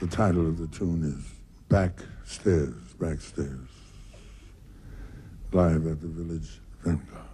The title of the tune is Backstairs, Backstairs, live at the Village Vanguard.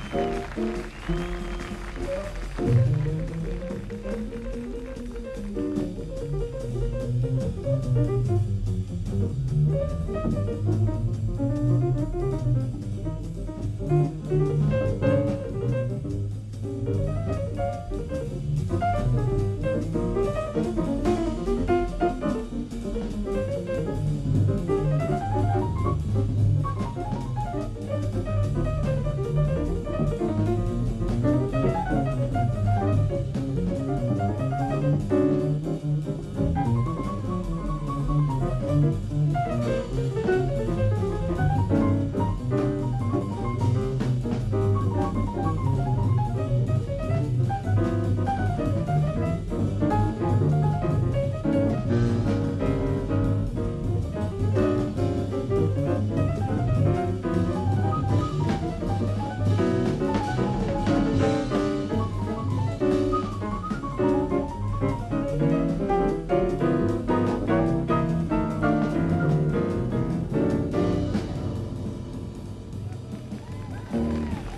Thank you. う